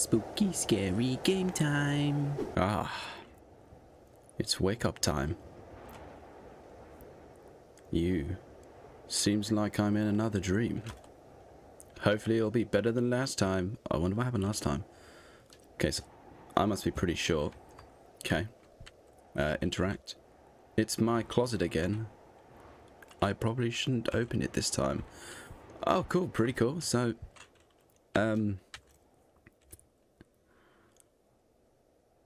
Spooky, scary game time. Ah, it's wake up time. You. Seems like I'm in another dream. Hopefully it'll be better than last time. I wonder what happened last time. Okay, so I must be pretty sure. Okay. Uh, interact. It's my closet again. I probably shouldn't open it this time. Oh, cool. Pretty cool. So, um...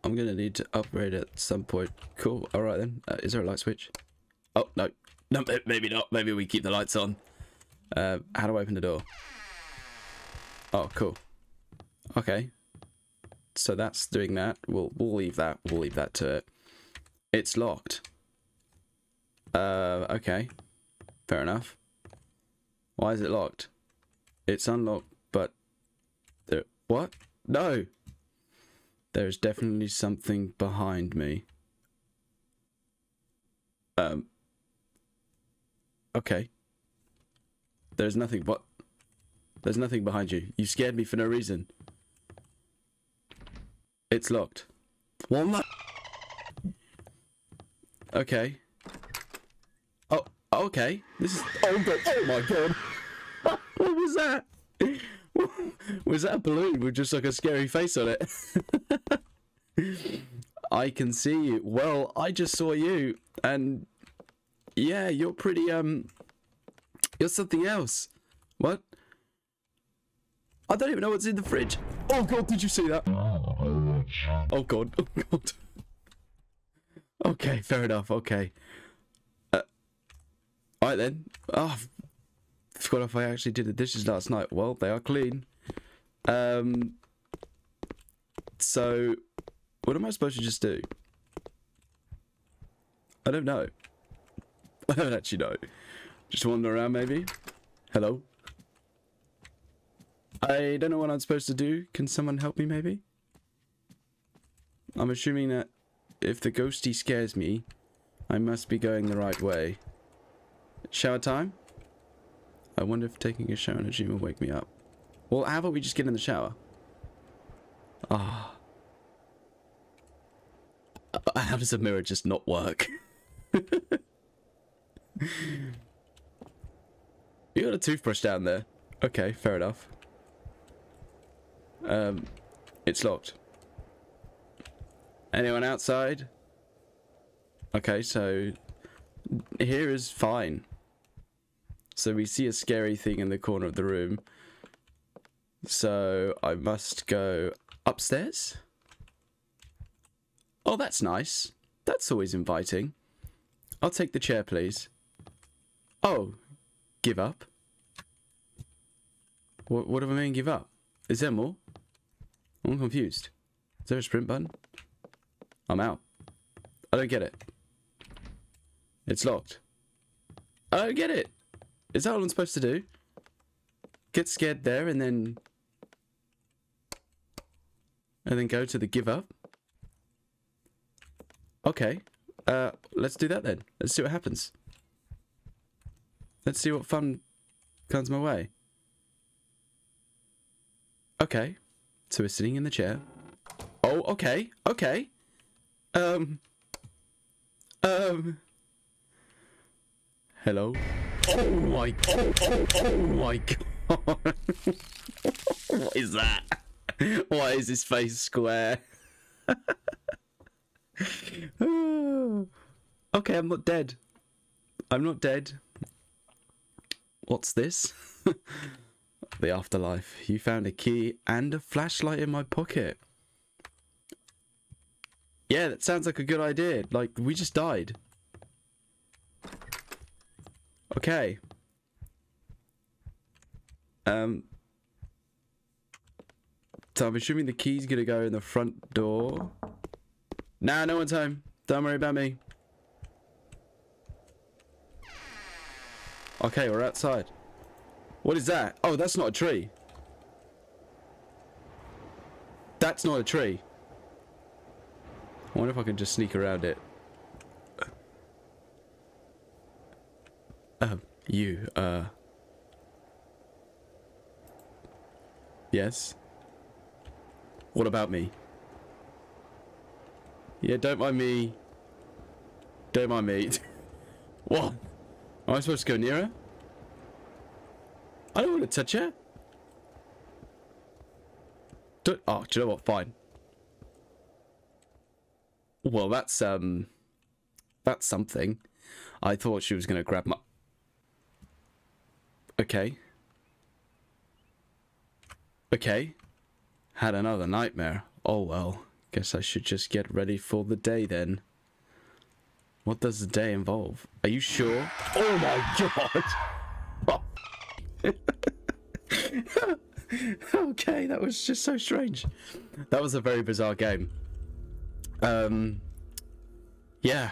I'm to need to upgrade at some point. Cool. All right then. Uh, is there a light switch? Oh, no. No, maybe not. Maybe we keep the lights on. Uh, how do I open the door? Oh, cool. Okay. So that's doing that. We'll we'll leave that. We'll leave that to it. It's locked. Uh, okay. Fair enough. Why is it locked? It's unlocked, but there. What? No. There's definitely something behind me. Um. Okay. There's nothing. What? There's nothing behind you. You scared me for no reason. It's locked. Well. Okay. Oh, okay. This is. Oh! Oh my god! what was that? was that a balloon with just like a scary face on it? I can see you. Well, I just saw you, and yeah, you're pretty. Um, you're something else. What? I don't even know what's in the fridge. Oh god, did you see that? Oh god, oh god. Okay, fair enough, okay. Uh, Alright then. Oh, forgot if I actually did the dishes last night. Well, they are clean. Um, so, what am I supposed to just do? I don't know. I don't actually know. Just wander around maybe? Hello? I don't know what I'm supposed to do. Can someone help me maybe? I'm assuming that if the ghosty scares me, I must be going the right way. Shower time? I wonder if taking a shower in a gym will wake me up. Well, how about we just get in the shower? Ah. Oh. How does a mirror just not work? you got a toothbrush down there. Okay, fair enough. Um, it's locked. Anyone outside? Okay, so here is fine. So we see a scary thing in the corner of the room. So I must go upstairs. Oh, that's nice. That's always inviting. I'll take the chair, please. Oh, give up? What, what do I mean give up? Is there more? I'm confused. Is there a sprint button? I'm out. I don't get it. It's locked. I don't get it. Is that all I'm supposed to do? Get scared there and then... And then go to the give up? Okay. Uh, let's do that then. Let's see what happens. Let's see what fun comes my way. Okay. So we're sitting in the chair. Oh, okay, okay. Um. Um. Hello. Oh my god. Oh, my god. what is that? Why is his face square? okay, I'm not dead. I'm not dead. What's this? the afterlife. You found a key and a flashlight in my pocket. Yeah, that sounds like a good idea. Like, we just died. Okay. Um. So I'm assuming the key's gonna go in the front door. Nah, no one's home. Don't worry about me. Okay, we're outside. What is that? Oh, that's not a tree. That's not a tree. I wonder if I can just sneak around it. Oh, you, uh... Yes? What about me? Yeah, don't mind me. Don't mind me. what? Am I supposed to go near her? I don't want to touch her. Don't, oh, do you know what? Fine. Well, that's, um... That's something. I thought she was going to grab my... Okay. Okay. Had another nightmare. Oh well. Guess I should just get ready for the day then. What does the day involve? Are you sure? Oh my god! okay, that was just so strange. That was a very bizarre game. Um, yeah,